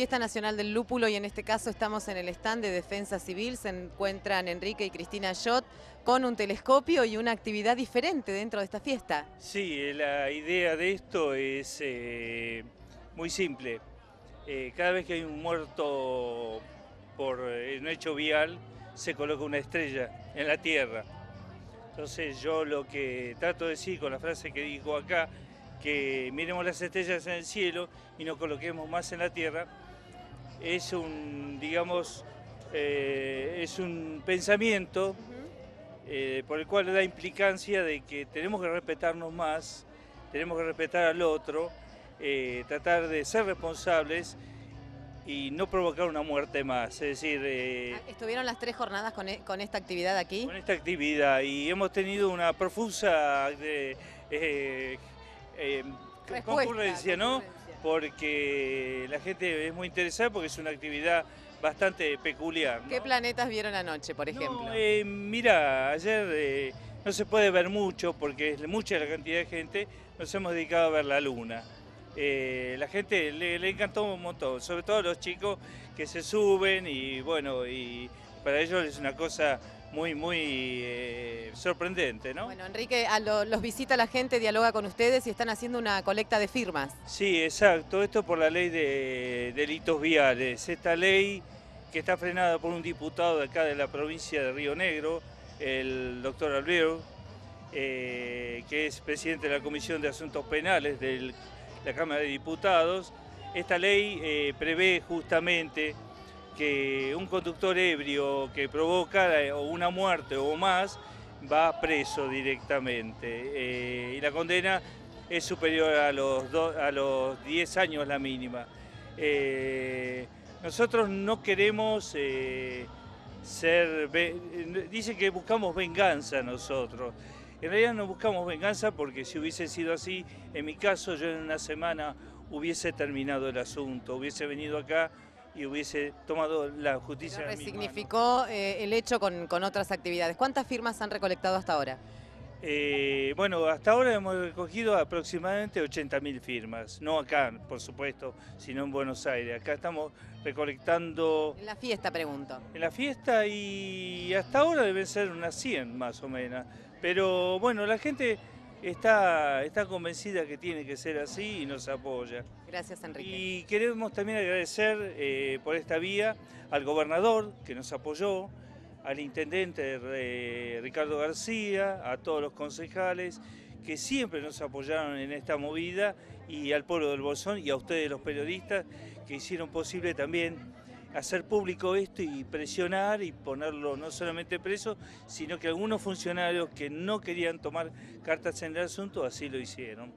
Fiesta Nacional del Lúpulo y en este caso estamos en el stand de Defensa Civil. Se encuentran Enrique y Cristina Schott con un telescopio y una actividad diferente dentro de esta fiesta. Sí, la idea de esto es eh, muy simple. Eh, cada vez que hay un muerto por eh, un hecho vial, se coloca una estrella en la tierra. Entonces yo lo que trato de decir con la frase que dijo acá, que miremos las estrellas en el cielo y nos coloquemos más en la tierra, es un, digamos, eh, es un pensamiento eh, por el cual da implicancia de que tenemos que respetarnos más, tenemos que respetar al otro, eh, tratar de ser responsables y no provocar una muerte más. Es decir, ah, ¿estuvieron las tres jornadas con, e, con, esta actividad aquí? Con esta actividad y hemos tenido una profusa eh, concurrencia, ¿no? Porque la gente es muy interesada porque es una actividad bastante peculiar. ¿Qué planetas vieron anoche, por ejemplo? Eh, mira, ayer eh, no se puede ver mucho porque es mucha la cantidad de gente, nos hemos dedicado a ver la luna. Eh, la gente le, le, encantó un montón, sobre todo los chicos que se suben y bueno, y para ellos es una cosa muy, muy eh, sorprendente, ¿no? Bueno, Enrique, a los visita la gente, dialoga con ustedes y están haciendo una colecta de firmas. Sí, exacto. Esto por la ley de delitos viales. Esta ley que está frenada por un diputado de acá de la provincia de Río Negro, el doctor Alvero, eh, que es presidente de la Comisión de Asuntos Penales de la Cámara de Diputados. Esta ley eh, prevé justamente que un conductor ebrio que provoca eh, una muerte o más va preso directamente eh, y la condena es superior a los, a los 10 años la mínima. Eh, nosotros no queremos ser... Dice que buscamos venganza nosotros. En realidad no buscamos venganza porque si hubiese sido así, en mi caso yo en una semana hubiese terminado el asunto, hubiese venido acá y hubiese tomado la justicia. resignificó eh, el hecho con, otras actividades. ¿Cuántas firmas han recolectado hasta ahora? Eh, bueno, hasta ahora hemos recogido aproximadamente 80.000 firmas, no acá, por supuesto, sino en Buenos Aires. Acá estamos recolectando... En la fiesta, pregunto. En la fiesta y hasta ahora deben ser unas 100 más o menos. Pero bueno, la gente está, está convencida que tiene que ser así y nos apoya. Gracias, Enrique. Y queremos también agradecer eh, por esta vía al gobernador que nos apoyó, al intendente eh, Ricardo García, a todos los concejales que siempre nos apoyaron en esta movida y al pueblo del Bolsón y a ustedes los periodistas que hicieron posible también hacer público esto y presionar y ponerlo no solamente preso, sino que algunos funcionarios que no querían tomar cartas en el asunto así lo hicieron.